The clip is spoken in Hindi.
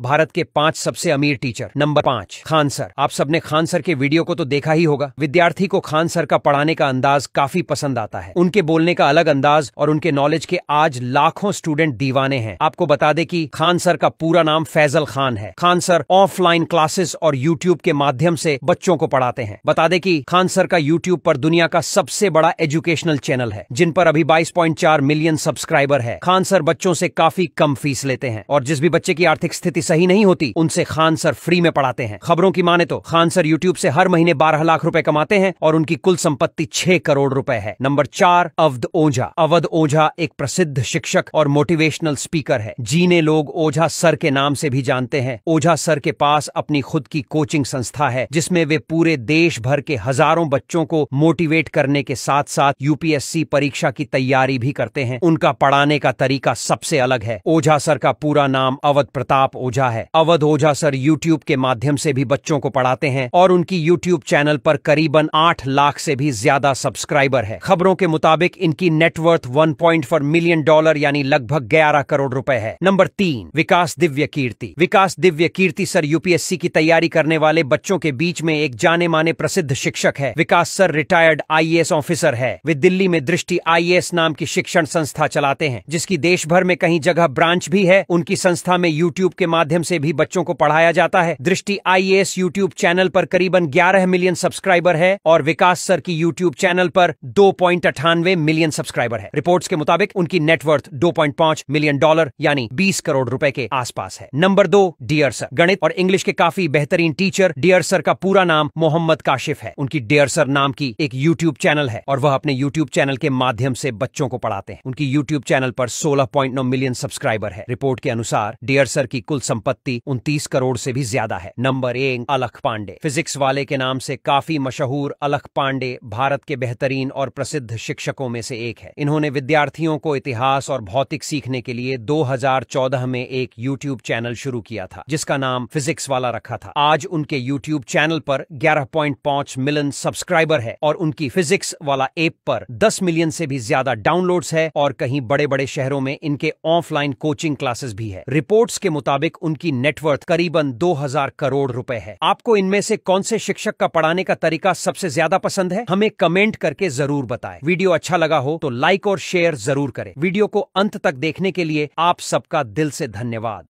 भारत के पाँच सबसे अमीर टीचर। नंबर पाँच, खान सर। आप सबने खान सर के वीडियो को तो देखा ही होगा। विद्यार्थी को खान सर का पढ़ाने का अंदाज काफ़ी पसंद आता है। उनके बोलने का अलग अंदाज और उनके नॉलेज के आज लाखों स्टूडेंट दीवाने हैं। आपको बता दें कि खान सर का पूरा नाम फैजल खान है। खान सर ऑफलाइन क्लासेस और यूट्यूब के माध्यम से बच्चों को पढ़ाते हैं। बता दें कि खान सर का यूट्यूब पर दुनिया का सबसे बड़ा एजुकेशनल चैनल है, जिन पर अभी 22.4 मिलियन सब्सक्राइबर है। खान सर बच्चों से काफ़ी कम फ़ीस लेते हैं और जिस भी बच्चे की आर्थिक स्थिति सही नहीं होती, उनसे खान सर फ्री में पढ़ाते हैं। खबरों की माने तो खान सर यूट्यूब से हर महीने बारह लाख रुपए कमाते हैं और उनकी कुल संपत्ति छह करोड़ रुपए है। नंबर चार, अवध ओझा। अवध ओझा एक प्रसिद्ध शिक्षक और मोटिवेशनल स्पीकर है। जीने लोग ओझा सर के नाम से भी जानते हैं। ओझा सर के पास अपनी खुद की कोचिंग संस्था है, जिसमें वे पूरे देश भर के हज़ारों बच्चों को मोटिवेट करने के साथ साथ यूपीएससी परीक्षा की तैयारी भी करते हैं। उनका पढ़ाने का तरीका सबसे अलग है। ओझा सर का पूरा नाम अवध प्रताप ओझा है। अवध ओझा सर यूट्यूब के माध्यम से भी बच्चों को पढ़ाते हैं और उनकी यूट्यूब चैनल पर करीबन आठ लाख से भी ज़्यादा सब्सक्राइबर है। खबरों के मुताबिक इनकी net worth one point four million dollar यानी लगभग ग्यारह करोड़ रुपए है। नंबर तीन, विकास दिव्य कीर्ति। विकास दिव्य कीर्ति सर यूपीएससी की तैयारी करने वाले बच्चों के बीच में एक जाने माने प्रसिद्ध शिक्षक है। Vikas sir retired IAS officer है। वे दिल्ली में दृष्टि आईएएस नाम की शिक्षण संस्था चलाते हैं, जिसकी देश भर में कहीं जगह ब्रांच भी है। उनकी संस्था में यूट्यूब के माध्यम से भी बच्चों को पढ़ाया जाता है। दृष्टि आईएएस यूट्यूब चैनल पर करीबन 11 मिलियन सब्सक्राइबर है और विकास सर की यूट्यूब चैनल पर दो मिलियन सब्सक्राइबर है। रिपोर्ट्स के मुताबिक उनकी नेटवर्थ 2.5 मिलियन डॉलर, यानी 20 करोड़ रुपए के आसपास है। नंबर दो, डियर सर। गणित और इंग्लिश के काफ़ी बेहतरीन टीचर, डियर सर का पूरा नाम मोहम्मद काशिफ है। उनकी डियर सर नाम की एक यूट्यूब चैनल है और वह अपने यूट्यूब चैनल के माध्यम से बच्चों को पढ़ाते हैं। उनकी यूट्यूब चैनल पर 16.9 मिलियन सब्सक्राइबर है। रिपोर्ट के अनुसार, डियर सर की कुल संपत्ति उनतीस करोड़ से भी ज़्यादा है। नंबर एक, अलख पांडे। फिजिक्स वाले के नाम से काफ़ी मशहूर अलख पांडे भारत के बेहतरीन और प्रसिद्ध शिक्षकों में से एक है। इन्होंने विद्यार्थियों को इतिहास और भौतिक सीखने के लिए 2014 में एक यूट्यूब चैनल शुरू किया था, जिसका नाम फिजिक्स वाला रखा था। आज उनके यूट्यूब चैनल पर 11.5 मिलियन सब्सक्राइबर है और उनकी फिजिक्स वाला एप पर 10 मिलियन से भी ज़्यादा डाउनलोड्स है और कहीं बड़े बड़े शहरों में इनके ऑफलाइन कोचिंग क्लासेस भी है। रिपोर्ट्स के मुताबिक उनकी नेटवर्थ करीबन 2000 करोड़ रुपए है। आपको इनमें से कौन से शिक्षक का पढ़ाने का तरीका सबसे ज़्यादा पसंद है, हमें कमेंट करके ज़रूर बताएँ। वीडियो अच्छा लगा हो तो लाइक और शेयर ज़रूर करें। वीडियो को अंत तक देखने के लिए आप सबका दिल से धन्यवाद।